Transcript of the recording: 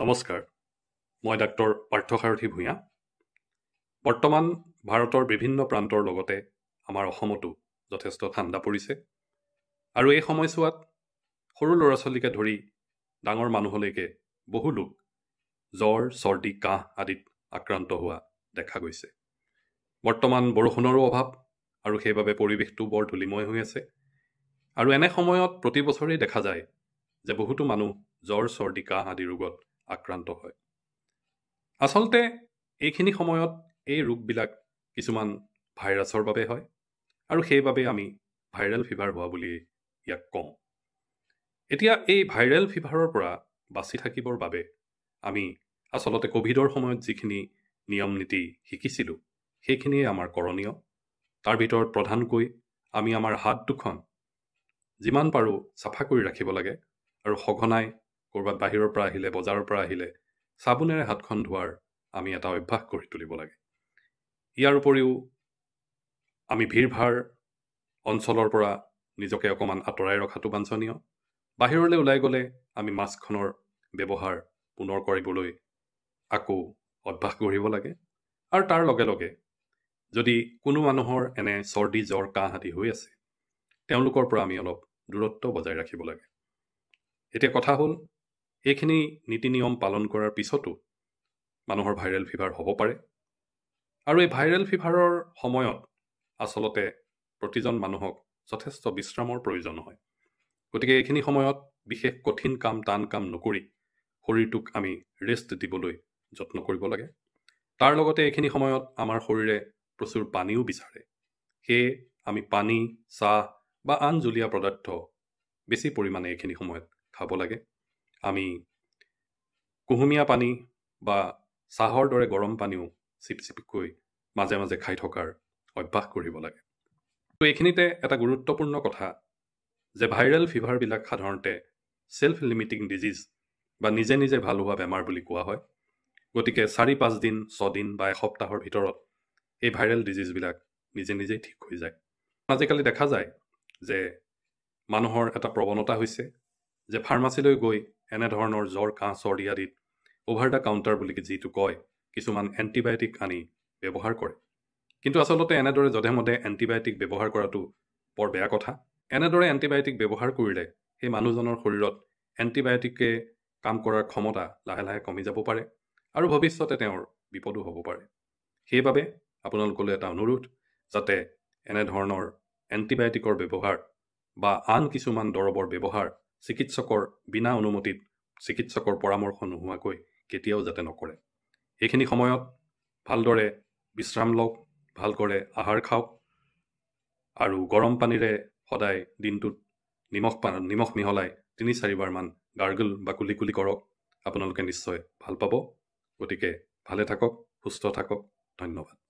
নমস্কাৰ মই ডাক্তৰ পাৰ্থসাৰথী ভূঞা। বৰ্তমান ভাৰতৰ বিভিন্ন প্ৰান্তৰ লগতে আমাৰ অসমতো যথেষ্ট ঠাণ্ডা পৰিছে। আৰু এই সময়ছোৱাত সৰু ল'ৰা ছোৱালীকে ধৰি ডাঙৰ মানুহলৈকে বহু লোক জ্বৰ চৰ্দি কাহ আদিত আক্ৰান্ত হোৱা দেখা গৈছে। বৰ্তমান বৰষুণৰো অভাৱ আৰু সেইবাবে পৰিৱেশটো বৰ ধূলিময় হৈ আছে। আৰু এনে সময়ত প্ৰতি বছৰেই দেখা যায় যে বহুতো মানুহ জ্বৰ চৰ্দি কাহ আদি ৰোগত আক্ৰান্ত হয়। আচলতে এইখিনি সময়ত এই ৰোগবিলাক কিছুমান ভাইৰাছৰ বাবে হয় আৰু সেইবাবে আমি ভাইৰেল ফিভাৰ হোৱা বুলি ইয়াক কওঁ। এতিয়া এই ভাইৰেল ফিভাৰৰ পৰা বাচি থাকিবৰ বাবে আমি আচলতে ক'ভিডৰ সময়ত যিখিনি নিয়ম নীতি শিকিছিলোঁ সেইখিনিয়ে আমাৰ কৰণীয়। তাৰ ভিতৰত প্ৰধানকৈ আমি আমাৰ হাত দুখন যিমান পাৰোঁ চাফা কৰি ৰাখিব লাগে আৰু সঘনাই ক'ৰবাত বাহিৰৰ পৰা আহিলে বজাৰৰ পৰা আহিলে চাবোনেৰে হাতখন ধোৱাৰ আমি এটা অভ্যাস কৰি তুলিব লাগে। ইয়াৰ উপৰিও আমি ভিৰ ভাৰ অঞ্চলৰ পৰা নিজকে অকণমান আঁতৰাই ৰখাটো বাঞ্ছনীয়। বাহিৰলৈ ওলাই গ'লে আমি মাস্কখনৰ ব্যৱহাৰ পুনৰ কৰিবলৈ আকৌ অভ্যাস গঢ়িব লাগে। আৰু তাৰ লগে লগে যদি কোনো মানুহৰ এনে চৰ্দি জ্বৰ কাহ আদি হৈ আছে তেওঁলোকৰ পৰা আমি অলপ দূৰত্ব বজাই ৰাখিব লাগে। এতিয়া কথা হ'ল এইখিনি নীতি নিয়ম পালন কৰাৰ পিছতো মানুহৰ ভাইৰেল ফিভাৰ হ'ব পাৰে। আৰু এই ভাইৰেল ফিভাৰৰ সময়ত আচলতে প্ৰতিজন মানুহক যথেষ্ট বিশ্ৰামৰ প্ৰয়োজন হয়। গতিকে এইখিনি সময়ত বিশেষ কঠিন কাম টান কাম নকৰি শৰীৰটোক আমি ৰেষ্ট দিবলৈ যত্ন কৰিব লাগে। তাৰ লগতে এইখিনি সময়ত আমাৰ শৰীৰে প্ৰচুৰ পানীও বিচাৰে। সেয়ে আমি পানী চাহ বা আন জুলীয়া পদাৰ্থ বেছি পৰিমাণে এইখিনি সময়ত খাব লাগে। আমি কুহুমীয়া পানী বা চাহৰ দৰে গৰম পানীও চিপ চিপকৈ মাজে মাজে খাই থকাৰ অভ্যাস কৰিব লাগে। তো এইখিনিতে এটা গুৰুত্বপূৰ্ণ কথা যে ভাইৰেল ফিভাৰবিলাক সাধাৰণতে ছেল্ফ লিমিটিং ডিজিজ বা নিজে নিজে ভাল হোৱা বেমাৰ বুলি কোৱা হয়। গতিকে চাৰি পাঁচদিন ছদিন বা এসপ্তাহৰ ভিতৰত এই ভাইৰেল ডিজিজবিলাক নিজে নিজেই ঠিক হৈ যায়। আজিকালি দেখা যায় যে মানুহৰ এটা প্ৰৱণতা হৈছে যে ফাৰ্মাচীলৈ গৈ এনেধৰণৰ জ্বৰ কাহ চৰ্দি আদিত অভাৰ দ্য কাউণ্টাৰ বুলি যিটো কয় কিছুমান এণ্টিবায়'টিক আনি ব্যৱহাৰ কৰে। কিন্তু আচলতে এনেদৰে যধে মধে এণ্টিবায়'টিক ব্যৱহাৰ কৰাটো বৰ বেয়া কথা। এনেদৰে এণ্টিবায়'টিক ব্যৱহাৰ কৰিলে সেই মানুহজনৰ শৰীৰত এণ্টিবায়'টিকে কাম কৰাৰ ক্ষমতা লাহে লাহে কমি যাব পাৰে আৰু ভৱিষ্যতে তেওঁৰ বিপদো হ'ব পাৰে। সেইবাবে আপোনালোকলৈ এটা অনুৰোধ যাতে এনেধৰণৰ এণ্টিবায়'টিকৰ ব্যৱহাৰ বা আন কিছুমান দৰৱৰ ব্যৱহাৰ চিকিৎসকৰ বিনা অনুমতিত চিকিৎসকৰ পৰামৰ্শ নোহোৱাকৈ কেতিয়াও যাতে নকৰে। এইখিনি সময়ত ভালদৰে বিশ্ৰাম লওক ভালদৰে আহাৰ খাওক আৰু গৰম পানীৰে সদায় দিনটোত নিমখ পা নিমখ মিহলাই তিনি চাৰিবাৰমান গাৰ্গল বা কুলি কুলি কৰক। আপোনালোকে নিশ্চয় ভাল পাব। গতিকে ভালে থাকক সুস্থ থাকক। ধন্যবাদ।